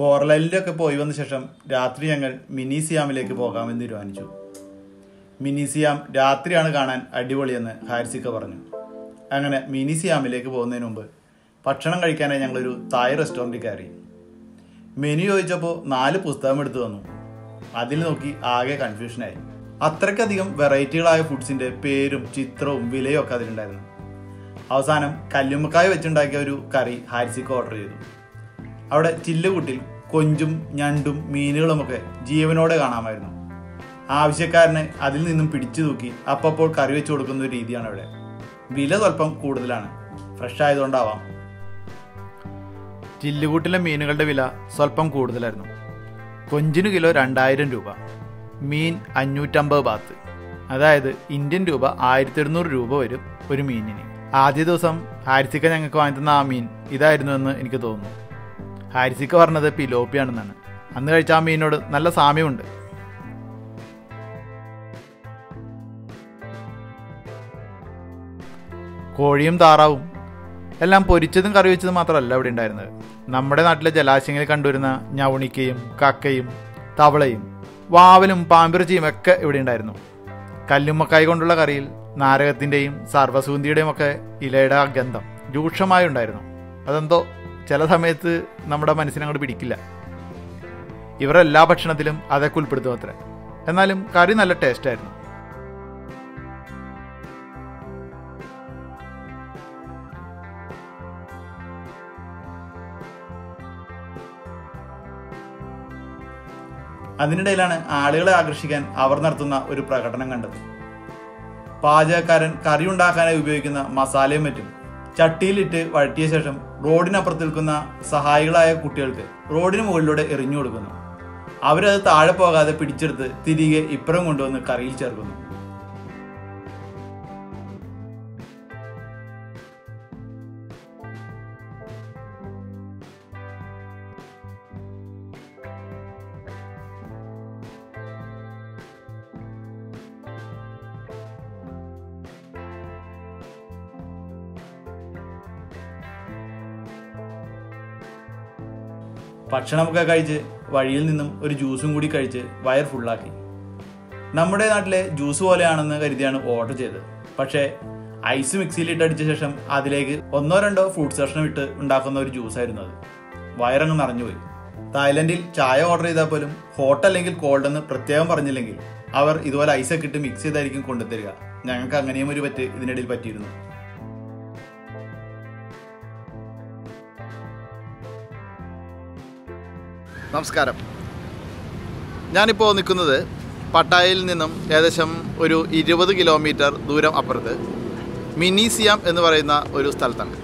കോറലൈലിലൊക്കെ പോയി വന്ന ശേഷം രാത്രി ഞങ്ങൾ മിനി സിയാമിലേക്ക് പോകാമെന്ന് തീരുമാനിച്ചു. മിനി സിയാം രാത്രിയാണ് കാണാൻ അടിപൊളിയെന്ന് ഹാരിസിക്ക പറഞ്ഞു. അങ്ങനെ മിനി സിയാമിലേക്ക് പോകുന്നതിന് മുമ്പ് ഭക്ഷണം കഴിക്കാനായി ഞങ്ങളൊരു തായ് റെസ്റ്റോറന്റിൽ കയറി. മെനു ചോദിച്ചപ്പോൾ നാല് പുസ്തകം എടുത്തു തന്നു. അതിൽ നോക്കി ആകെ കൺഫ്യൂഷനായി. അത്രയ്ക്കധികം വെറൈറ്റികളായ ഫുഡ്സിന്റെ പേരും ചിത്രവും വിലയും ഒക്കെ അതിലുണ്ടായിരുന്നു. അവസാനം കല്ലുമ്മക്കായ വെച്ചുണ്ടാക്കിയ ഒരു കറി ഹാരിസിക്ക് ഓർഡർ ചെയ്തു. അവിടെ ചില്ലുകൂട്ടിൽ കൊഞ്ചും ഞണ്ടും മീനുകളുമൊക്കെ ജീവനോടെ കാണാമായിരുന്നു. ആവശ്യക്കാരനെ അതിൽ നിന്നും പിടിച്ചു തൂക്കി അപ്പപ്പോൾ കറി വെച്ചു കൊടുക്കുന്ന ഒരു രീതിയാണ് അവിടെ വില സ്വല്പം കൂടുതലാണ്. ഫ്രഷ് ആയതുകൊണ്ടാവാം. ചില്ലുകൂട്ടിലെ മീനുകളുടെ വില സ്വല്പം കൂടുതലായിരുന്നു. കൊഞ്ചിന് കിലോ രണ്ടായിരം രൂപ. മീൻ അഞ്ഞൂറ്റമ്പത് ബാത്ത്. അതായത് ഇന്ത്യൻ രൂപ ആയിരത്തി എഴുന്നൂറ് രൂപ വരും ഒരു മീനിന്. ആദ്യ ദിവസം ആയിരത്തിക്ക ഞങ്ങൾക്ക് വാങ്ങി തന്ന ആ മീൻ ഇതായിരുന്നു എന്ന് എനിക്ക് തോന്നുന്നു. ഹാരിസിക്ക പറഞ്ഞത് പിലോപ്പിയാണെന്നാണ്. അന്ന് കഴിച്ച ആ മീനോട് നല്ല സാമ്യമുണ്ട്. കോഴിയും താറാവും എല്ലാം പൊരിച്ചതും കറി വെച്ചതും മാത്രമല്ല ഇവിടെ ഉണ്ടായിരുന്നത്. നമ്മുടെ നാട്ടിലെ ജലാശയങ്ങളിൽ കണ്ടുവരുന്ന ഞവണിക്കയും കക്കയും തവളയും വാവലും പാമ്പിറച്ചിയും ഒക്കെ ഇവിടെ ഉണ്ടായിരുന്നു. കല്ലുമ്മക്കായ കൊണ്ടുള്ള കറിയിൽ നാരകത്തിന്റെയും സർവസൂന്തിയുടെയും ഒക്കെ ഇലയുടെ ഗന്ധം രൂക്ഷമായി ഉണ്ടായിരുന്നു. അതെന്തോ ചില സമയത്ത് നമ്മുടെ മനസ്സിനങ്ങോട്ട് പിടിക്കില്ല. ഇവരുടെ എല്ലാ ഭക്ഷണത്തിലും അതൊക്കെ ഉൾപ്പെടുത്തും അത്ര. എന്നാലും കറി നല്ല ടേസ്റ്റായിരുന്നു അതിനിടയിലാണ് ആളുകളെ ആകർഷിക്കാൻ അവർ നടത്തുന്ന ഒരു പ്രകടനം കണ്ടത്. പാചകക്കാരൻ കറി ഉണ്ടാക്കാനായി ഉപയോഗിക്കുന്ന മസാലയും മറ്റും. ചട്ടിയിലിട്ട് വഴറ്റിയ ശേഷം റോഡിനപ്പുറത്ത് നിൽക്കുന്ന സഹായികളായ കുട്ടികൾക്ക് റോഡിന് മുകളിലൂടെ എറിഞ്ഞു കൊടുക്കുന്നു. അവരത് താഴെ പോകാതെ പിടിച്ചെടുത്ത് തിരികെ ഇപ്പുറം കൊണ്ടുവന്ന് കറിയിൽ ചേർക്കുന്നു. ഭക്ഷണമൊക്കെ കഴിച്ച് വഴിയിൽ നിന്നും ഒരു ജ്യൂസും കൂടി കഴിച്ച് വയർ ഫുള്ളാക്കി നമ്മുടെ നാട്ടിലെ ജ്യൂസ് പോലെയാണെന്ന് കരുതിയാണ് ഓർഡർ ചെയ്തത്. പക്ഷേ ഐസ് മിക്സിയിലിട്ട് അടിച്ച ശേഷം അതിലേക്ക് ഒന്നോ രണ്ടോ ഫ്രൂട്ട് സെഷനും ഇട്ട് ഉണ്ടാക്കുന്ന ഒരു ജ്യൂസ് ആയിരുന്നു അത്. വയറങ്ങ് നിറഞ്ഞുപോയി. തായ്ലൻഡിൽ ചായ ഓർഡർ ചെയ്താൽ പോലും ഹോട്ട് അല്ലെങ്കിൽ കോൾഡ് എന്ന് പ്രത്യേകം പറഞ്ഞില്ലെങ്കിൽ അവർ ഇതുപോലെ ഐസൊക്കെ ഇട്ട് മിക്സ് ചെയ്തായിരിക്കും കൊണ്ടുതരിക. ഞങ്ങൾക്ക് അങ്ങനെയും ഒരു പറ്റ് ഇതിനിടയിൽ പറ്റിയിരുന്നു. നമസ്കാരം. ഞാനിപ്പോൾ നിൽക്കുന്നത് പട്ടായയിൽ നിന്നും ഏകദേശം ഒരു ഇരുപത് കിലോമീറ്റർ ദൂരം അപ്പുറത്ത് മിനീസിയം എന്ന് പറയുന്ന ഒരു സ്ഥലത്താണ്.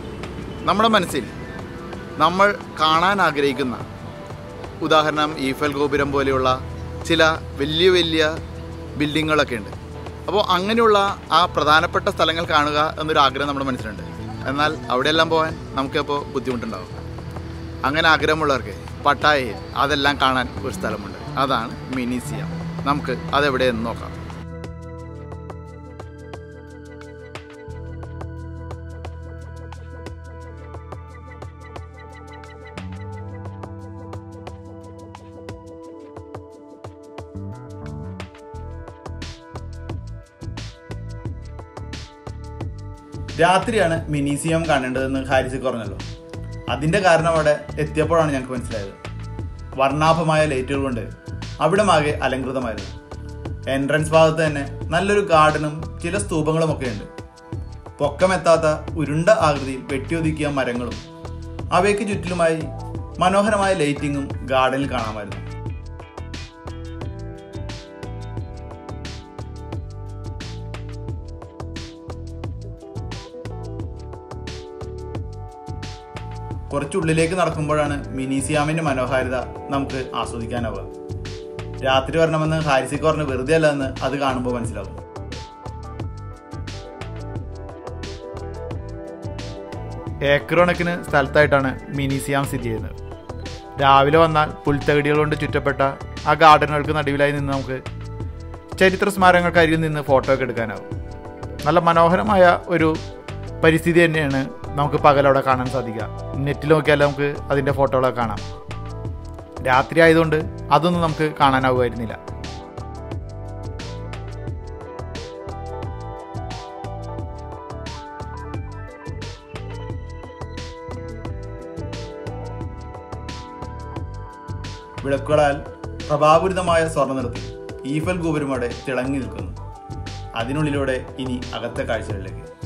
നമ്മുടെ മനസ്സിൽ നമ്മൾ കാണാൻ ആഗ്രഹിക്കുന്ന ഉദാഹരണം ഈഫൽ ഗോപുരം പോലെയുള്ള ചില വലിയ വലിയ ബിൽഡിങ്ങുകളൊക്കെ ഉണ്ട്. അപ്പോൾ അങ്ങനെയുള്ള ആ പ്രധാനപ്പെട്ട സ്ഥലങ്ങൾ കാണുക എന്നൊരു ആഗ്രഹം നമ്മുടെ മനസ്സിലുണ്ട്. എന്നാൽ അവിടെയെല്ലാം പോകാൻ നമുക്കിപ്പോൾ ബുദ്ധിമുട്ടുണ്ടാകും അങ്ങനെ ആഗ്രഹമുള്ളവർക്ക് പട്ടായയിൽ അതെല്ലാം കാണാൻ ഒരു സ്ഥലമുണ്ട്. അതാണ് മിനിസിയം. നമുക്ക് അതെവിടെയെന്ന് നോക്കാം. രാത്രിയാണ് മിനിസിയം കാണേണ്ടതെന്ന് ഹാരിസ് പറഞ്ഞല്ലോ. അതിന്റെ കാരണം അവിടെ എത്തിയപ്പോഴാണ് ഞങ്ങൾക്ക് മനസ്സിലായത്. വർണാഭമായ ലൈറ്റുകൾ കൊണ്ട് അവിടമാകെ അലങ്കൃതമായിരുന്നു. എൻട്രൻസ് ഭാഗത്ത് തന്നെ നല്ലൊരു ഗാർഡനും ചില സ്തൂപങ്ങളും ഒക്കെ ഉണ്ട്. പൊക്കമെത്താത്ത ഉരുണ്ട ആകൃതിയിൽ വെട്ടിയൊതുക്കിയ മരങ്ങളും. അവയ്ക്ക് ചുറ്റിലുമായി മനോഹരമായ ലൈറ്റിങ്ങും ഗാർഡനിൽ കാണാമായിരുന്നു. കുറച്ചുള്ളിലേക്ക് നടക്കുമ്പോഴാണ് മിനീസിയാമിന്റെ മനോഹാരിത നമുക്ക് ആസ്വദിക്കാനാവുക. രാത്രി വരണമെന്ന് ഹാരിസിക്ക് പറഞ്ഞ് വെറുതെ അല്ല എന്ന് അത് കാണുമ്പോൾ മനസ്സിലാവും. ഏക്കർ കണക്കിന് സ്ഥലത്തായിട്ടാണ് മിനിസിയാം സ്ഥിതി ചെയ്യുന്നത്. രാവിലെ വന്നാൽ പുൽത്തകിടികൾ കൊണ്ട് ചുറ്റപ്പെട്ട ആ ഗാർഡനുകൾക്ക് നടുവിലായി നിന്ന് നമുക്ക് ചരിത്ര സ്മാരകങ്ങൾക്കരികിൽ നിന്ന് ഫോട്ടോ ഒക്കെ എടുക്കാനാവും. നല്ല മനോഹരമായ ഒരു പരിസ്ഥിതി തന്നെയാണ് നമുക്ക് പകലവിടെ കാണാൻ സാധിക്കുക. നെറ്റിൽ നോക്കിയാൽ നമുക്ക് അതിന്റെ ഫോട്ടോകളൊക്കെ കാണാം. രാത്രി ആയതുകൊണ്ട് അതൊന്നും നമുക്ക് കാണാനാവുമായിരുന്നില്ല. വിളക്കുകളാൽ പ്രഭാപൂരിതമായ സ്വർണനിറത്തിൽ ഈഫൽ ഗോപുരമോടെ തിളങ്ങി നിൽക്കുന്നു. അതിനുള്ളിലൂടെ ഇനി അകത്തെ കാഴ്ചകളിലേക്ക്.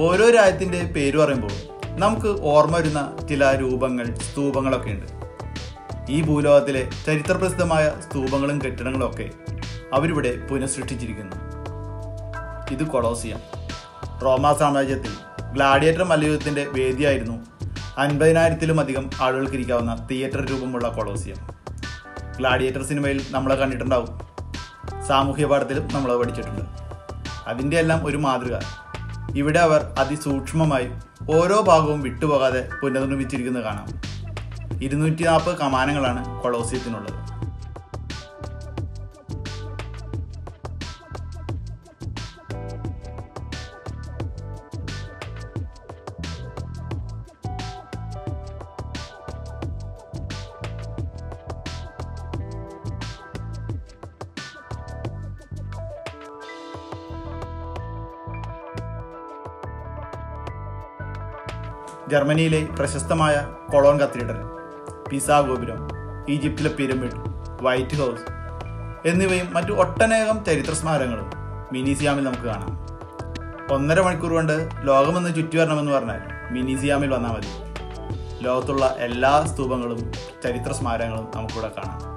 ഓരോ രാജ്യത്തിന്റെ പേര് പറയുമ്പോൾ നമുക്ക് ഓർമ്മ വരുന്ന ചില രൂപങ്ങൾ സ്തൂപങ്ങളൊക്കെ ഉണ്ട്. ഈ ഭൂലോകത്തിലെ ചരിത്രപ്രസിദ്ധമായ സ്തൂപങ്ങളും കെട്ടിടങ്ങളും ഒക്കെ അവരിവിടെ പുനഃസൃഷ്ടിച്ചിരിക്കുന്നു. ഇത് കൊളോസിയം. റോമാ സാമ്രാജ്യത്തിൽ ഗ്ലാഡിയേറ്റർ മല്ലയുദ്ധത്തിന്റെ വേദിയായിരുന്നു അൻപതിനായിരത്തിലും അധികം ആളുകൾക്ക് ഇരിക്കാവുന്ന തിയേറ്റർ രൂപമുള്ള കൊളോസിയം. ഗ്ലാഡിയേറ്റർ സിനിമയിൽ നമ്മളെ കണ്ടിട്ടുണ്ടാവും. സാമൂഹ്യ പാഠത്തിലും നമ്മൾ പഠിച്ചിട്ടുണ്ട്. അതിന്റെ എല്ലാം ഒരു മാതൃക. ഇവിടെ അവർ അതിസൂക്ഷ്മമായി ഓരോ ഭാഗവും വിട്ടുപോകാതെ പുനർനിർമ്മിച്ചിരിക്കുന്നത് കാണാം. ഇരുന്നൂറ്റി നാൽപ്പത് കമാനങ്ങളാണ് കൊളോസിയത്തിനുള്ളത്. ജർമ്മനിയിലെ പ്രശസ്തമായ കൊളോൺ കത്തീഡ്രൽ പിസ ഗോപുരം ഈജിപ്തിലെ പിരമിഡ് വൈറ്റ് ഹൗസ് എന്നിവയും മറ്റു ഒട്ടനേകം ചരിത്ര സ്മാരകങ്ങളും മിനിസിയാമിൽ നമുക്ക് കാണാം. ഒന്നര മണിക്കൂർ കൊണ്ട് ലോകമെന്ന് ചുറ്റി വരണമെന്ന് പറഞ്ഞാൽ മിനിസിയാമിൽ വന്നാൽ മതി. ലോകത്തുള്ള എല്ലാ സ്തൂപങ്ങളും ചരിത്ര സ്മാരകങ്ങളും നമുക്കിവിടെ കാണാം.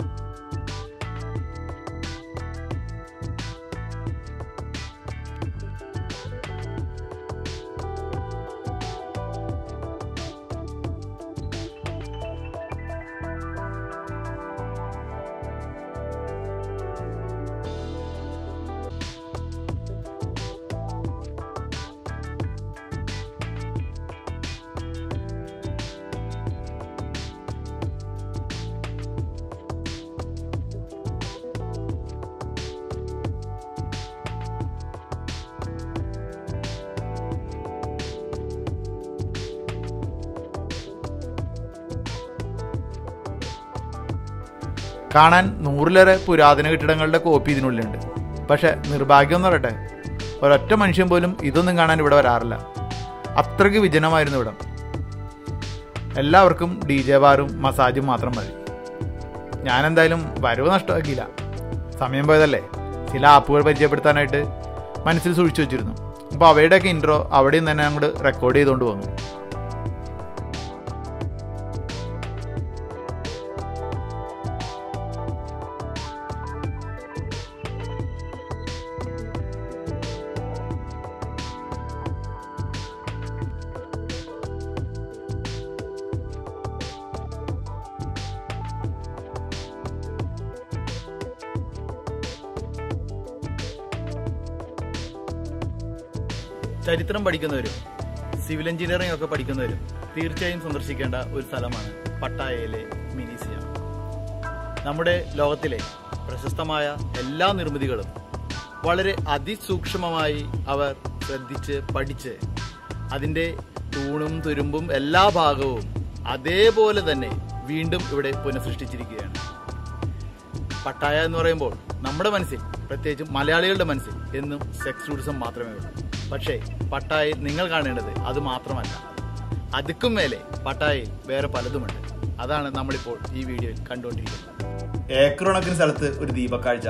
കാണാൻ നൂറിലേറെ പുരാതന കെട്ടിടങ്ങളുടെ കോപ്പി ഇതിനുള്ളിലുണ്ട്. പക്ഷേ നിർഭാഗ്യം എന്ന് പറയട്ടെ ഒരൊറ്റ മനുഷ്യൻ പോലും ഇതൊന്നും കാണാൻ ഇവിടെ വരാറില്ല. അത്രയ്ക്ക് വിജനമായിരുന്നു ഇവിടം. എല്ലാവർക്കും ഡി ജെ ബാറും മസാജും മാത്രം മതി. ഞാനെന്തായാലും വരവ് നഷ്ടമാക്കിയില്ല. സമയം പോയതല്ലേ? ചില ആപ്പുകൾ പരിചയപ്പെടുത്താനായിട്ട് മനസ്സിൽ സൂക്ഷിച്ചു വെച്ചിരുന്നു. അപ്പോൾ അവയുടെയൊക്കെ ഇൻട്രോ അവിടെയും തന്നെ അങ്ങോട്ട് റെക്കോർഡ് ചെയ്തുകൊണ്ട് വന്നു. ചരിത്രം പഠിക്കുന്നവരും സിവിൽ എഞ്ചിനീയറിംഗ് ഒക്കെ പഠിക്കുന്നവരും തീർച്ചയായും സന്ദർശിക്കേണ്ട ഒരു സ്ഥലമാണ് പട്ടായയിലെ മിനീസിയം. നമ്മുടെ ലോകത്തിലെ പ്രശസ്തമായ എല്ലാ നിർമ്മിതികളും വളരെ അതിസൂക്ഷ്മമായി അവർ ശ്രദ്ധിച്ച് പഠിച്ച് അതിന്റെ തൂണും തുരുമ്പും എല്ലാ ഭാഗവും അതേപോലെ തന്നെ വീണ്ടും ഇവിടെ പുനഃസൃഷ്ടിച്ചിരിക്കുകയാണ്. പട്ടായ എന്ന് പറയുമ്പോൾ നമ്മുടെ മനസ്സിൽ പ്രത്യേകിച്ചും മലയാളികളുടെ മനസ്സിൽ എന്നും സെക്സ് ടൂറിസം മാത്രമേ ഉള്ളൂ. പക്ഷേ പട്ടായിൽ നിങ്ങൾ കാണേണ്ടത് അത് മാത്രമല്ല. അതുക്കും മേലെ പട്ടായിൽ വേറെ പലതുമുണ്ട്. അതാണ് നമ്മളിപ്പോൾ ഈ വീഡിയോയിൽ കണ്ടുകൊണ്ടിരിക്കുന്നത്. ഏക്കർ കണക്കിന് സ്ഥലത്ത് ഒരു ദീപക്കാഴ്ച.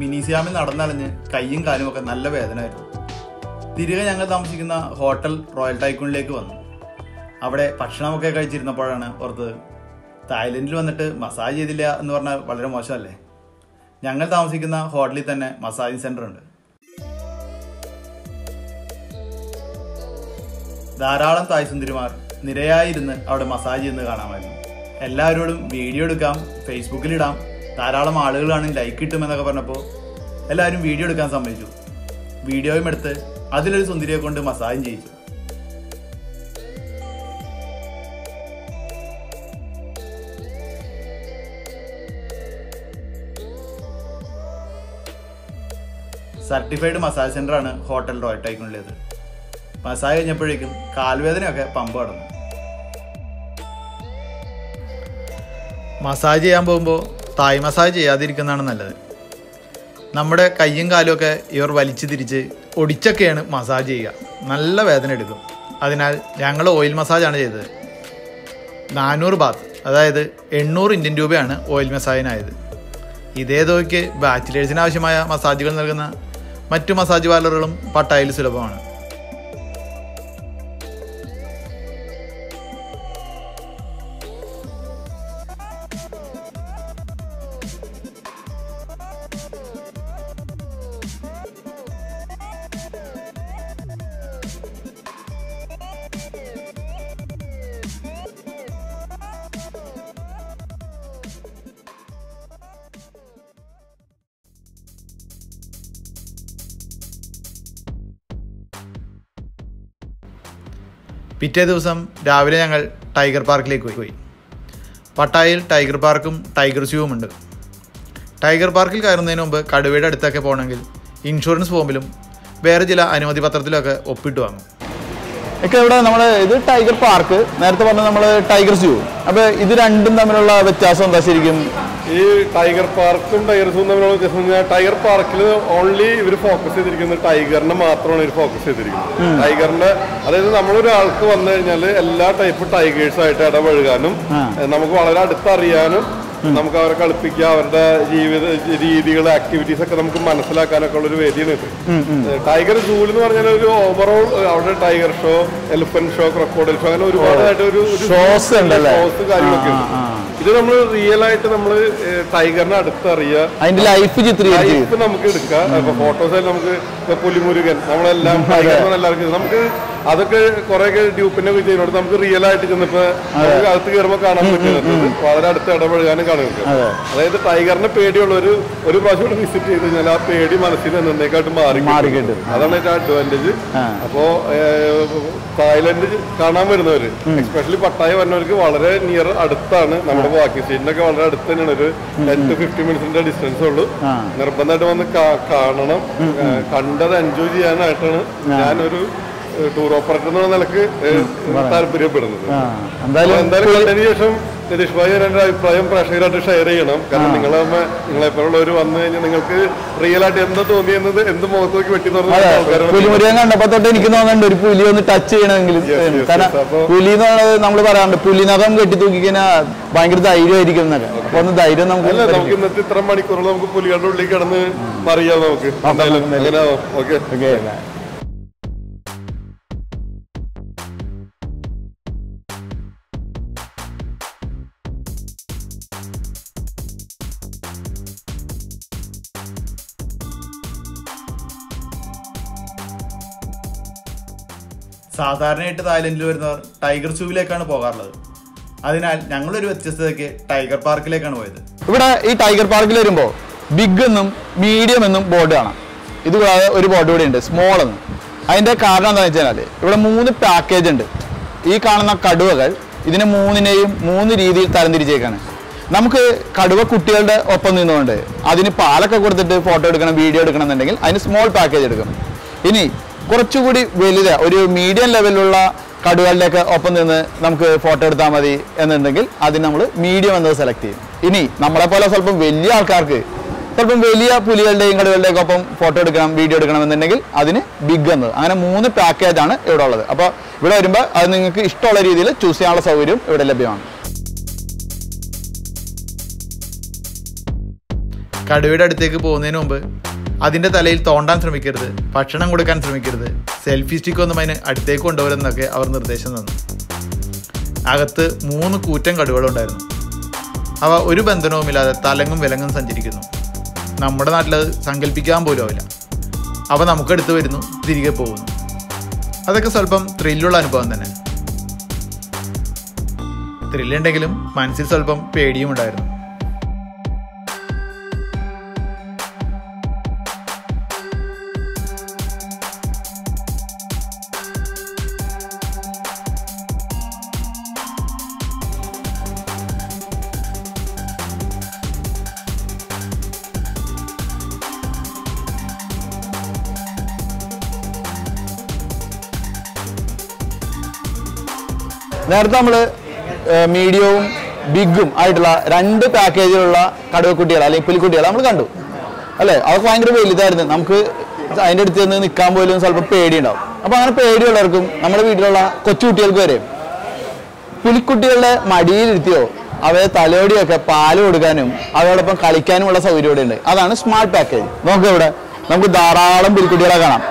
മിനീസിയാമിൽ നടന്നലഞ്ഞ് കൈയും കാലും ഒക്കെ നല്ല വേദനയായിരുന്നു തിരികെ ഞങ്ങൾ താമസിക്കുന്ന ഹോട്ടൽ റോയൽ ടൈക്കൂണിലേക്ക് വന്നു. അവിടെ ഭക്ഷണമൊക്കെ കഴിച്ചിരുന്നപ്പോഴാണ് ഓർത്തത് തായ്ലൻഡിൽ വന്നിട്ട് മസാജ് ചെയ്തില്ല എന്ന് പറഞ്ഞാൽ വളരെ മോശമല്ലേ? ഞങ്ങൾ താമസിക്കുന്ന ഹോട്ടലിൽ തന്നെ മസാജിങ് സെന്റർ ഉണ്ട്. ധാരാളം തായ് സുന്ദരിമാർ നിരയായിരുന്ന് അവിടെ മസാജ് ചെയ്യുന്നത് കാണാമായിരുന്നു. എല്ലാവരോടും വീഡിയോ എടുക്കാം ഫേസ്ബുക്കിലിടാം ധാരാളം ആളുകളാണ് ലൈക്ക് കിട്ടുമെന്നൊക്കെ പറഞ്ഞപ്പോൾ എല്ലാവരും വീഡിയോ എടുക്കാൻ സമ്മതിച്ചു. വീഡിയോയും എടുത്ത് അതിലൊരു സുന്ദരിയെ കൊണ്ട് മസാജും ചെയ്യിച്ചു. സർട്ടിഫൈഡ് മസാജ് സെന്ററാണ് ഹോട്ടൽ റോയട്ടൈക്കുള്ളത് മസാജ് കഴിഞ്ഞപ്പോഴേക്കും കാൽവേദനയൊക്കെ പമ്പ് കടന്നു. മസാജ് ചെയ്യാൻ പോകുമ്പോൾ തായ് മസാജ് ചെയ്യാതിരിക്കുന്നതാണ് നല്ലത്. നമ്മുടെ കയ്യും കാലുമൊക്കെ ഇവർ വലിച്ചു തിരിച്ച് ഒടിച്ചൊക്കെയാണ് മസാജ് ചെയ്യുക. നല്ല വേദന എടുക്കും. അതിനാൽ ഞങ്ങൾ ഓയിൽ മസാജാണ് ചെയ്തത്. നാനൂറ് ബാത്ത് അതായത് എണ്ണൂറ് ഇന്ത്യൻ രൂപയാണ് ഓയിൽ മസാജിനായത്. ഇതേ തുകയ്ക്ക് ബാച്ചിലേഴ്സിന് ആവശ്യമായ മസാജുകൾ നൽകുന്ന മറ്റു മസാജ് പാർലറുകളും പട്ടായിൽ സുലഭമാണ്. പിറ്റേ ദിവസം രാവിലെ ഞങ്ങൾ ടൈഗർ പാർക്കിലേക്ക് പോയി. പട്ടായയിൽ ടൈഗർ പാർക്കും ടൈഗർ സ്യൂവും ഉണ്ട്. ടൈഗർ പാർക്കിൽ കയറുന്നതിന് മുമ്പ് കടുവയുടെ അടുത്തൊക്കെ പോകണമെങ്കിൽ ഇൻഷുറൻസ് ഫോമിലും വേറെ ചില അനുമതി പത്രത്തിലൊക്കെ ഒപ്പിട്ട് വാങ്ങും. ഒക്കെ ഇവിടെ നമ്മൾ ഇത് ടൈഗർ പാർക്ക്. നേരത്തെ പറഞ്ഞ നമ്മൾ ടൈഗർ സ്യൂ. അപ്പോൾ ഇത് രണ്ടും തമ്മിലുള്ള വ്യത്യാസം എന്താ ശരിക്കും? ഈ ടൈഗർ പാർക്കും ടൈഗർ സൂം തമ്മിലുള്ള വ്യത്യാസം പറഞ്ഞാൽ ടൈഗർ പാർക്കിൽ ഓൺലി ഇവർ ഫോക്കസ് ചെയ്തിരിക്കുന്നത് ടൈഗറിനെ മാത്രമാണ് ഇവർ ഫോക്കസ് ചെയ്തിരിക്കുന്നത്. ടൈഗറിന്റെ അതായത് നമ്മളൊരാൾക്ക് വന്നു കഴിഞ്ഞാൽ എല്ലാ ടൈപ്പ് ടൈഗേഴ്സ് ആയിട്ട് ഇടപഴകാനും നമുക്ക് വളരെ അടുത്തറിയാനും നമുക്ക് അവരെ കളിപ്പിക്കുക അവരുടെ ജീവിത രീതികൾ ആക്ടിവിറ്റീസ് ഒക്കെ നമുക്ക് മനസ്സിലാക്കാനൊക്കെ ഉള്ള ഒരു വേദിയാണ് ഇത്. ടൈഗർ സൂൾ എന്ന് പറഞ്ഞാൽ ഒരു ഓവറോൾ അവിടെ tiger show elephant show crocodile show അങ്ങനെ ഒരുപാടായിട്ട് ഒരു? ഷോസ് കാര്യങ്ങളൊക്കെ ഉണ്ട്. ഇത് നമ്മൾ റിയൽ ആയിട്ട് നമ്മൾ ടൈഗറിനെ അടുത്തറിയുക അതിന്റെ ലൈഫ് ലൈഫ് നമുക്ക് എടുക്കാം. ഇപ്പൊ ഫോട്ടോസ് നമുക്ക് പുലിമുരുകൻ നമ്മളെല്ലാം ടൈഗർ എല്ലാവർക്കും നമുക്ക് അതൊക്കെ കുറെ ഡ്യൂപ്പിന്റെ വിജയനോട് നമുക്ക് റിയൽ ആയിട്ട് ചെന്നപ്പോ നമുക്ക് അകത്ത് കയറുമ്പോൾ കാണാൻ പറ്റുന്നത് വളരെ അടുത്ത് ഇടപഴകാനും കാണുന്നത് അതായത് ടൈഗറിന്റെ പേടിയുള്ള ഒരു ഒരു പ്രാവശ്യം കൂടെ വിസിറ്റ് ചെയ്ത് കഴിഞ്ഞാൽ ആ പേടി മനസ്സിൽ എന്നേക്കായിട്ട് മാറി. അതാണ് ഏറ്റവും അഡ്വാന്റേജ് അപ്പോ തായ്ലൻഡ് കാണാൻ വരുന്നവര് എസ്പെഷ്യലി പട്ടായ വരുന്നവർക്ക് വളരെ നിയർ അടുത്താണ് നമ്മുടെ ബാക്കി സീറ്റിനൊക്കെ വളരെ അടുത്ത് തന്നെയാണ് ഒരു ടെൻ ടു ഫിഫ്റ്റി മിനിറ്റ്സിന്റെ ഡിസ്റ്റൻസ് ഉള്ളൂ. നിർബന്ധമായിട്ട് വന്ന് കാണണം. കണ്ടത് എൻജോയ് ചെയ്യാനായിട്ടാണ് ഞാനൊരു ടൂർ ഓപ്പറേറ്റർ എന്നുള്ള നിലയ്ക്ക് താല്പര്യപ്പെടുന്നത്. എന്തായാലും കണ്ടതിന് ശേഷം നിതീഷ് ഭായി എന്റെ അഭിപ്രായം പ്രേക്ഷകരായിട്ട് ഷെയർ ചെയ്യണം. കാരണം നിങ്ങളെ നിങ്ങളെപ്പോലുള്ളവർ വന്നു കഴിഞ്ഞാൽ നിങ്ങൾക്ക് റിയൽ ആയിട്ട് എന്താ തോന്നിയെന്നത് എന്ത് മുഖത്ത് നോക്കി വെട്ടി തോന്നുന്നുണ്ട് ആൾക്കാരാണ് പുലിമുരുകൻ കണ്ടപ്പോ തൊട്ട് എനിക്ക് തോന്നുന്നുണ്ട് ഒരു പുലി ഒന്ന് ടച്ച് ചെയ്യണമെങ്കിൽ കാരണം പുലി എന്ന് പറയുന്നത് നമ്മൾ പറയാറുണ്ട് പുലിനകം കെട്ടി തൂക്കിക്കഴിഞ്ഞാൽ ഭയങ്കര ധൈര്യമായിരിക്കും എന്നൊക്കെ. അപ്പൊ ഒന്ന് ധൈര്യം നമുക്ക് നമുക്ക് ഇന്നത്തെ ഇത്ര മണിക്കൂറുകൾ നമുക്ക് പുലികളുടെ ഉള്ളിൽ കിടന്ന് മറിയാം നമുക്ക്. എന്തായാലും ഓക്കെ സാധാരണയായിട്ട് തായ്ലൻഡിൽ വരുന്നവർ ടൈഗർ സൂവിലേക്കാണ് പോകാറുള്ളത്. അതിനാൽ ഞങ്ങളൊരു വ്യത്യസ്തതയ്ക്ക് ടൈഗർ പാർക്കിലേക്കാണ് പോയത്. ഇവിടെ ഈ ടൈഗർ പാർക്കിൽ വരുമ്പോൾ ബിഗ് എന്നും മീഡിയം എന്നും ബോർഡ് കാണാം. ഇത് ഒരു ബോർഡ് കൂടെ ഉണ്ട് സ്മോൾ എന്ന്. അതിന്റെ കാരണം എന്താണെന്ന് വെച്ചാൽ ഇവിടെ മൂന്ന് പാക്കേജ് ഉണ്ട്. ഈ കാണുന്ന കടുവകൾ ഇതിനെ മൂന്നിനെയും മൂന്ന് രീതിയിൽ തരംതിരിച്ചേക്കാണ്. നമുക്ക് കടുവ കുട്ടികളുടെ ഒപ്പം നിന്നുകൊണ്ട് അതിന് പാലൊക്കെ കൊടുത്തിട്ട് ഫോട്ടോ എടുക്കണം വീഡിയോ എടുക്കണം എന്നുണ്ടെങ്കിൽ അതിന് സ്മോൾ പാക്കേജ് എടുക്കണം. ഇനി കുറച്ചുകൂടി വലുത് ഒരു മീഡിയം ലെവലിലുള്ള കടുവകളുടെയൊക്കെ ഒപ്പം നിന്ന് നമുക്ക് ഫോട്ടോ എടുത്താൽ മതി എന്നുണ്ടെങ്കിൽ അതിന് നമ്മൾ മീഡിയം എന്നത് സെലക്ട് ചെയ്യും. ഇനി നമ്മളെപ്പോലെ സ്വല്പം വലിയ ആൾക്കാർക്ക് സ്വല്പം വലിയ പുലികളുടെയും കടുവകളുടെയും ഒപ്പം ഫോട്ടോ എടുക്കണം വീഡിയോ എടുക്കണം എന്നുണ്ടെങ്കിൽ അതിന് ബിഗ് എന്നത്. അങ്ങനെ മൂന്ന് പാക്കേജാണ് ഇവിടെ ഉള്ളത്. അപ്പോൾ ഇവിടെ വരുമ്പോൾ അത് നിങ്ങൾക്ക് ഇഷ്ടമുള്ള രീതിയിൽ ചൂസ് ചെയ്യാനുള്ള സൗകര്യം ഇവിടെ ലഭ്യമാണ്. കടുവയുടെ അടുത്തേക്ക് പോകുന്നതിന് മുമ്പ് അതിന്റെ തലയിൽ തോണ്ടാൻ ശ്രമിക്കരുത് ഭക്ഷണം കൊടുക്കാൻ ശ്രമിക്കരുത് സെൽഫി സ്റ്റിക്ക് ഒന്നും അതിന് അടുത്തേക്ക് കൊണ്ടുവരുന്നൊക്കെ അവർ നിർദ്ദേശം തന്നു. അകത്ത് മൂന്ന് കൂറ്റൻ കടുവകളുണ്ടായിരുന്നു. അവ ഒരു ബന്ധനവുമില്ലാതെ തലങ്ങും വിലങ്ങും സഞ്ചരിക്കുന്നു. നമ്മുടെ നാട്ടിൽ അത് സങ്കല്പിക്കാൻ പോലും ആവില്ല. അവ നമുക്കടുത്ത് വരുന്നു തിരികെ പോകുന്നു. അതൊക്കെ സ്വല്പം ത്രില്ലുള്ള അനുഭവം തന്നെ. ത്രില്ലുണ്ടെങ്കിലും മനസ്സിൽ സ്വല്പം പേടിയും ഉണ്ടായിരുന്നു. നേരത്തെ നമ്മൾ മീഡിയവും ബിഗും ആയിട്ടുള്ള രണ്ട് പാക്കേജിലുള്ള കടുവക്കുട്ടികൾ അല്ലെങ്കിൽ പുലിക്കുട്ടികൾ നമ്മൾ കണ്ടു. അല്ലേ? അതൊക്കെ ഭയങ്കര വലുതായിരുന്നു. നമുക്ക് അതിന്റെ അടുത്ത് നിന്ന് നിൽക്കാൻ പോലും ചിലപ്പോൾ പേടിയുണ്ടാവും. അപ്പോൾ അങ്ങനെ പേടിയുള്ളവർക്കും നമ്മുടെ വീട്ടിലുള്ള കൊച്ചുകുട്ടികൾക്ക് വരെ പുലിക്കുട്ടികളുടെ മടിയിലിരുത്തിയോ അവയെ തലോടിയൊക്കെ പാൽ കൊടുക്കാനും അവയോടൊപ്പം കളിക്കാനുമുള്ള സൗകര്യം ഇവിടെ ഉണ്ട് അതാണ് സ്മാർട്ട് പാക്കേജ്. നമുക്ക് ഇവിടെ. നമുക്ക് ധാരാളം പുലിക്കുട്ടികളെ കാണാം.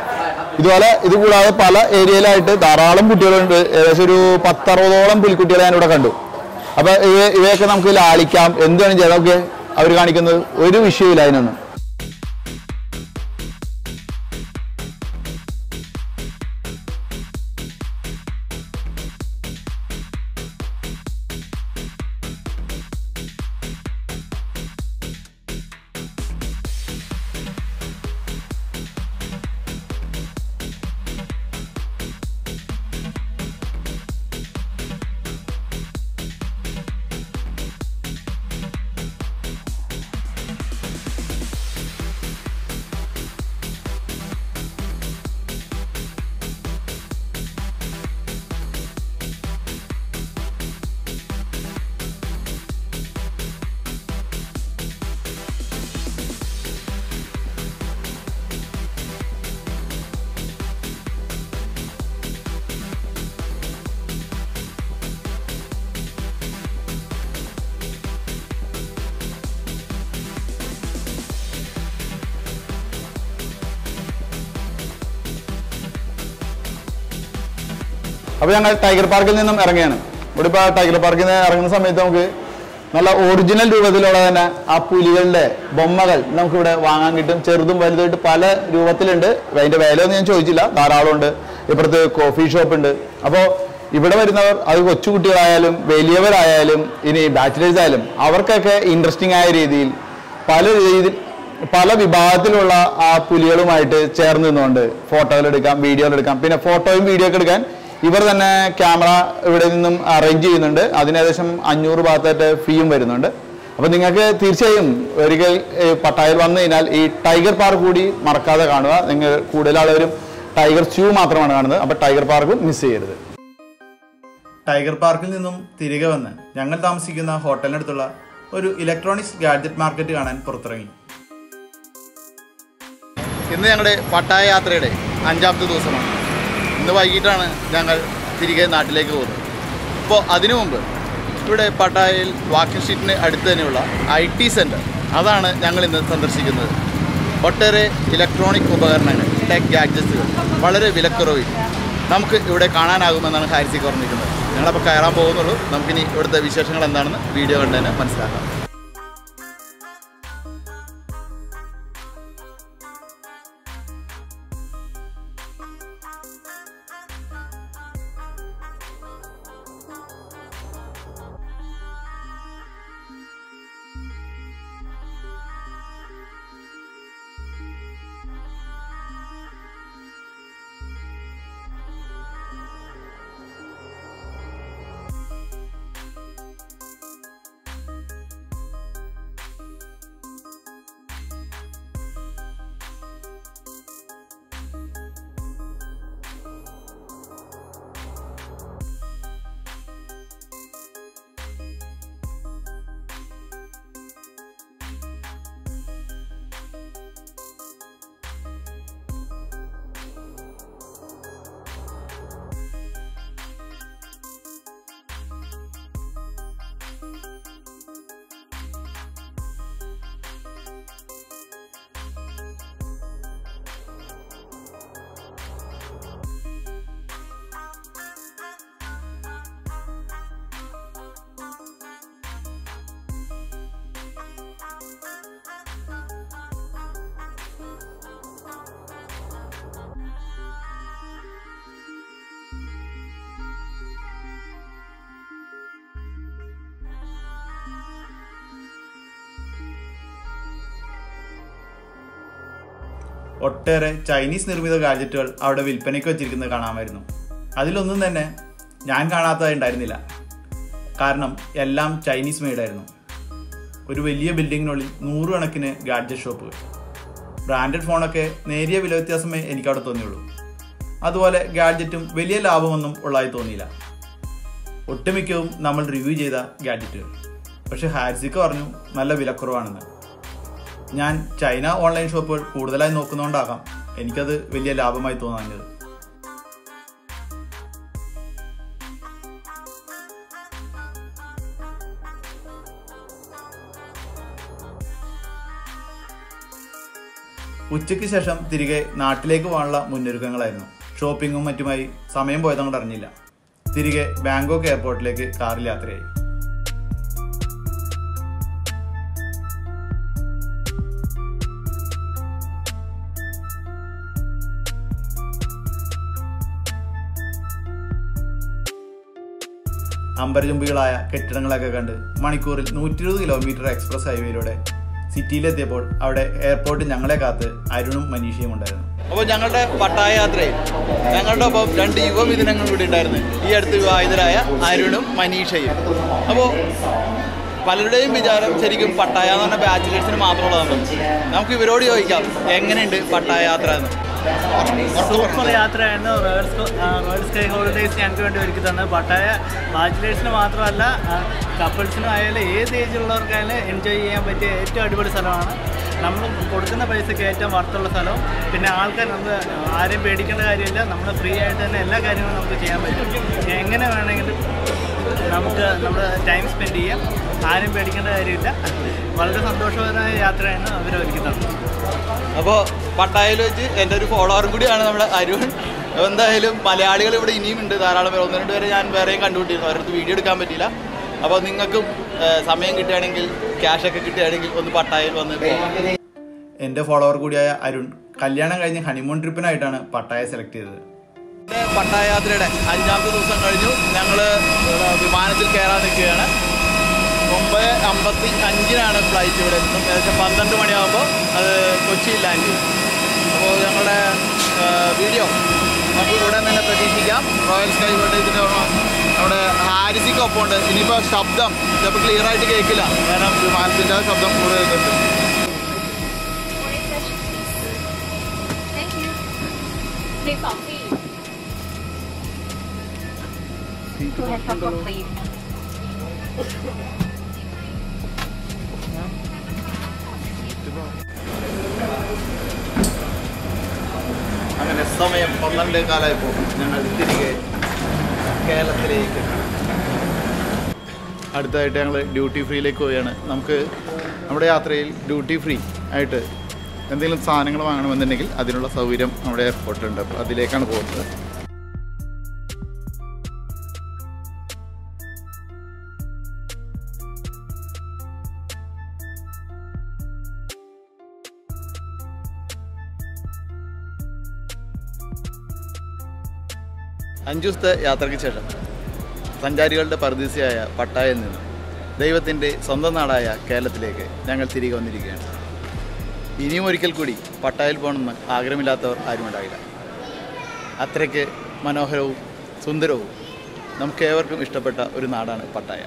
ഇതുപോലെ ഇത് കൂടാതെ പല ഏരിയയിലായിട്ട് ധാരാളം കുട്ടികളുണ്ട്. ഏകദേശം ഒരു പത്തറുപതോളം പുലിക്കുട്ടികളെ ഞാൻ ഇവിടെ കണ്ടു. അപ്പൊ ഇവ- ഇവയൊക്കെ നമുക്ക് ലാളിക്കാം. എന്ത് വേണം അതൊക്കെ അവർ കാണിക്കുന്നത് ഒരു വിഷയമില്ല അതിനൊന്നും. അപ്പൊ ഞങ്ങൾ ടൈഗർ പാർക്കിൽ നിന്നും ഇറങ്ങിയാണ് ഇവിടെ ഇപ്പൊ ടൈഗർ പാർക്കിൽ നിന്ന് ഇറങ്ങുന്ന സമയത്ത് നമുക്ക് നല്ല ഒറിജിനൽ രൂപത്തിലുള്ള തന്നെ ആ പുലികളുടെ ബൊമ്മകൾ നമുക്ക് ഇവിടെ വാങ്ങാൻ കിട്ടും. ചെറുതും വലുതായിട്ട് പല രൂപത്തിലുണ്ട്. അതിന്റെ വിലയൊന്നും ഞാൻ ചോദിച്ചില്ല. ധാരാളം ഉണ്ട് ഇപ്പുറത്ത് കോഫി ഷോപ്പ് ഉണ്ട്. അപ്പോൾ ഇവിടെ വരുന്നവർ അത് കൊച്ചുകുട്ടികളായാലും വലിയവരായാലും ഇനി ബാച്ചിലേഴ്സ് ആയാലും അവർക്കൊക്കെ ഇൻട്രസ്റ്റിംഗ് ആയ രീതിയിൽ പല രീതിയിൽ പല വിഭാഗത്തിലുള്ള ആ പുലികളുമായിട്ട് ചേർന്ന് നിന്നുകൊണ്ട് വീഡിയോകൾ എടുക്കാം പിന്നെ ഫോട്ടോയും വീഡിയോ ഒക്കെ എടുക്കാൻ ഇവർ തന്നെ ക്യാമറ ഇവിടെ നിന്നും അറേഞ്ച് ചെയ്യുന്നുണ്ട്. അതിന് ഏകദേശം അഞ്ഞൂറ് ഭാഗത്തായിട്ട് ഫീയും വരുന്നുണ്ട്. അപ്പോൾ നിങ്ങൾക്ക് തീർച്ചയായും ഒരിക്കൽ പട്ടായയിൽ വന്നു കഴിഞ്ഞാൽ ഈ ടൈഗർ പാർക്ക് കൂടി മറക്കാതെ കാണുക. നിങ്ങൾ കൂടുതൽ ആളുകളും ടൈഗർ സ്യൂ മാത്രമാണ് കാണുന്നത്. അപ്പോൾ ടൈഗർ പാർക്കും മിസ് ചെയ്യരുത്. ടൈഗർ പാർക്കിൽ നിന്നും തിരികെ വന്ന് ഞങ്ങൾ താമസിക്കുന്ന ഹോട്ടലിനടുത്തുള്ള ഒരു ഇലക്ട്രോണിക്സ് ഗാഡ്ജറ്റ് മാർക്കറ്റ് കാണാൻ പുറത്തിറങ്ങി. ഇന്ന് ഞങ്ങളുടെ പട്ടായ യാത്രയുടെ അഞ്ചാമത്തെ ദിവസമാണ്. ഇന്ന് വൈകിട്ടാണ് ഞങ്ങൾ തിരികെ നാട്ടിലേക്ക് പോകുന്നത്. അപ്പോൾ അതിനു മുമ്പ് ഇവിടെ പട്ടായയിൽ വാക്കിംഗ് സ്ട്രീറ്റിന് അടുത്ത് തന്നെയുള്ള ഐ ടി സെന്റർ അതാണ് ഞങ്ങൾ ഇന്ന് സന്ദർശിക്കുന്നത്. ഒട്ടേറെ ഇലക്ട്രോണിക് ഉപകരണങ്ങൾ ടെക് ഗാഡ്ജറ്റ്സുകൾ വളരെ വിലക്കുറവിൽ നമുക്ക് ഇവിടെ കാണാനാകുമെന്നാണ് ഹാരിസിക്ക് പറഞ്ഞിരിക്കുന്നത്. ഞങ്ങളപ്പോൾ കയറാൻ പോകുന്നുള്ളൂ. നമുക്കിനി ഇവിടുത്തെ വിശേഷങ്ങൾ എന്താണെന്ന് വീഡിയോ കണ്ട് തന്നെ മനസ്സിലാക്കാം. ഒട്ടേറെ ചൈനീസ് നിർമ്മിത ഗാഡ്ജറ്റുകൾ അവിടെ വിൽപ്പനയ്ക്ക് വെച്ചിരിക്കുന്നത് കാണാമായിരുന്നു. അതിലൊന്നും തന്നെ ഞാൻ കാണാത്തതായി ഉണ്ടായിരുന്നില്ല. കാരണം എല്ലാം ചൈനീസ് മെയ്ഡായിരുന്നു ഒരു വലിയ ബിൽഡിങ്ങിനുള്ളിൽ നൂറുകണക്കിന് ഗാഡ്ജറ്റ് ഷോപ്പുകൾ. ബ്രാൻഡഡ് ഫോണൊക്കെ നേരിയ വില വ്യത്യാസമേ എനിക്കവിടെ തോന്നിയുള്ളൂ. അതുപോലെ ഗാഡ്ജറ്റും വലിയ ലാഭമൊന്നും ഉള്ളതായി തോന്നിയില്ല. ഒട്ടുമിക്കവും നമ്മൾ റിവ്യൂ ചെയ്ത ഗാഡ്ജറ്റുകൾ. പക്ഷെ ഹാരിസിക്ക് പറഞ്ഞു നല്ല വിലക്കുറവാണെന്ന്. ഞാൻ ചൈന ഓൺലൈൻ ഷോപ്പുകൾ കൂടുതലായി നോക്കുന്നതുകൊണ്ടാകാം എനിക്കത് വലിയ ലാഭമായി തോന്നാഞ്ഞത്. ഉച്ചയ്ക്ക് ശേഷം തിരികെ നാട്ടിലേക്ക് പോകാനുള്ള മുന്നൊരുക്കങ്ങളായിരുന്നു. ഷോപ്പിങ്ങും മറ്റുമായി സമയം പോയതങ്ങോട്ട് അറിഞ്ഞില്ല തിരികെ ബാങ്കോക്ക് എയർപോർട്ടിലേക്ക് കാറിൽ യാത്രയായി. അമ്പരചുംബികളായ കെട്ടിടങ്ങളൊക്കെ കണ്ട് മണിക്കൂറിൽ നൂറ്റി ഇരുപത് കിലോമീറ്റർ എക്സ്പ്രസ് ഹൈവേയിലൂടെ സിറ്റിയിലെത്തിയപ്പോൾ അവിടെ എയർപോർട്ടിൽ ഞങ്ങളെ കാത്ത് അരുണും മനീഷയും ഉണ്ടായിരുന്നു. അപ്പോൾ ഞങ്ങളുടെ പട്ടായ യാത്രയിൽ ഞങ്ങളുടെ ഒപ്പം രണ്ട് യുവവിധനങ്ങൾ കൂടി ഉണ്ടായിരുന്നു. ഈ അടുത്ത് വിവാഹിതരായ അരുണും മനീഷയും. അപ്പോൾ പലരുടെയും വിചാരം ശരിക്കും പട്ടായ എന്ന് പറഞ്ഞ ബാച്ചിലേഴ്സിന് മാത്രമുള്ളതാണ്. നമുക്ക് ഇവരോട് ചോദിക്കാം എങ്ങനെയുണ്ട് പട്ടായ യാത്ര എന്ന്? സൂപ്പർ യാത്രയായിരുന്നു റോയൽ റോയൽ സ്കൈ ഹോളിഡേയ്സ് ഞങ്ങൾക്ക് വേണ്ടി ഒരുക്കി തന്നത്. പട്ടായ ബാച്ചിലേഴ്സിന് മാത്രമല്ല കപ്പിൾസിനും ആയാലും ഏത് ഏജിലുള്ളവർക്കായാലും എൻജോയ് ചെയ്യാൻ പറ്റിയ ഏറ്റവും അടിപൊളി സ്ഥലമാണ്. നമ്മൾ കൊടുക്കുന്ന പൈസയ്ക്ക് ഏറ്റവും വർത്തുള്ള സ്ഥലവും പിന്നെ ആൾക്കാർ നമുക്ക് ആരെയും പേടിക്കേണ്ട കാര്യമില്ല. നമ്മൾ ഫ്രീ ആയിട്ട് തന്നെ എല്ലാ കാര്യങ്ങളും നമുക്ക് ചെയ്യാൻ പറ്റും. എങ്ങനെ വേണമെങ്കിലും നമുക്ക് നമ്മുടെ ടൈം സ്പെൻഡ് ചെയ്യാം. ആരും പേടിക്കേണ്ട കാര്യമില്ല. വളരെ സന്തോഷകരമായ യാത്രയാണ് അവർ ഒരുക്കുന്നത് അപ്പോൾ പട്ടായയിൽ വെച്ച് എന്റെ ഒരു ഫോളോവറും കൂടിയാണ് നമ്മുടെ അരുൺ. എന്തായാലും മലയാളികൾ ഇവിടെ ഇനിയും ഉണ്ട്. ധാരാളം പേർ. ഒന്ന് രണ്ട് പേരെ ഞാൻ വേറെയും കണ്ടുപിട്ടിരുന്നു അവരടുത്ത് വീഡിയോ എടുക്കാൻ പറ്റിയില്ല. അപ്പോൾ നിങ്ങൾക്കും സമയം കിട്ടുകയാണെങ്കിൽ ക്യാഷ് ഒക്കെ കിട്ടുകയാണെങ്കിൽ ഒന്ന് പട്ടായയിൽ വന്ന് എന്റെ എന്റെ ഫോളോവർ കൂടിയായ അരുൺ കല്യാണം കഴിഞ്ഞ് ഹണിമൂൺ ട്രിപ്പിനായിട്ടാണ് പട്ടായ സെലക്ട് ചെയ്തത്. പട്ടായ യാത്രയുടെ അഞ്ചാമത്തെ ദിവസം കഴിഞ്ഞു. ഞങ്ങൾ വിമാനത്തിൽ കയറാൻ നിൽക്കുകയാണ്. ഒമ്പത് അമ്പത്തി അഞ്ചിനാണ് ഫ്ലൈറ്റ് ഇവിടെ എത്തും ഏകദേശം പന്ത്രണ്ട് മണിയാകുമ്പോൾ അത് കൊച്ചിയിൽ ലാൻഡ് ചെയ്യും. അപ്പോൾ ഞങ്ങളുടെ വീഡിയോ നമുക്ക് ഉടൻ തന്നെ പ്രതീക്ഷിക്കാം. റോയൽ സ്കൈ വേൾഡേജിന്റെ നമ്മുടെ ഹാരിസിക്കൊപ്പം ഉണ്ട് ഇനിയിപ്പോൾ ശബ്ദം ചിലപ്പോൾ ക്ലിയർ ആയിട്ട് കേൾക്കില്ല കാരണം വിമാനത്തിന്റെ ശബ്ദം കൂടുതൽ കേൾക്കും Thank you. Please coffee. Two hands up, please. അങ്ങനെ സമയം പന്ത്രണ്ടേ കാലമായപ്പോൾ ഞങ്ങൾ തിരികെ കേരളത്തിലേക്ക്. അടുത്തായിട്ട് ഞങ്ങൾ ഡ്യൂട്ടി ഫ്രീയിലേക്ക് പോവുകയാണ്. നമുക്ക് നമ്മുടെ യാത്രയിൽ ഡ്യൂട്ടി ഫ്രീ ആയിട്ട് എന്തെങ്കിലും സാധനങ്ങൾ വാങ്ങണമെന്നുണ്ടെങ്കിൽ അതിനുള്ള സൗകര്യം നമ്മുടെ എയർപോർട്ടുണ്ട് അപ്പോൾ അതിലേക്കാണ് പോകുന്നത്. അഞ്ചു ദിവസത്തെ യാത്രയ്ക്ക് ശേഷം സഞ്ചാരികളുടെ പർദീസയായ പട്ടായയിൽ നിന്ന് ദൈവത്തിന്റെ സ്വന്തം നാടായ കേരളത്തിലേക്ക് ഞങ്ങൾ തിരികെ വന്നിരിക്കുകയാണ്. ഇനിയും ഒരിക്കൽ കൂടി പട്ടായയിൽ പോകണമെന്ന് ആഗ്രഹമില്ലാത്തവർ ആരും ഉണ്ടാകില്ല അത്രയ്ക്ക് മനോഹരവും സുന്ദരവും നമുക്ക് ഏവർക്കും ഇഷ്ടപ്പെട്ട ഒരു നാടാണ് പട്ടായ.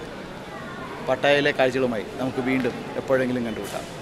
പട്ടായയിലെ കാഴ്ചകളുമായി നമുക്ക് വീണ്ടും എപ്പോഴെങ്കിലും കണ്ടുമുട്ടാം.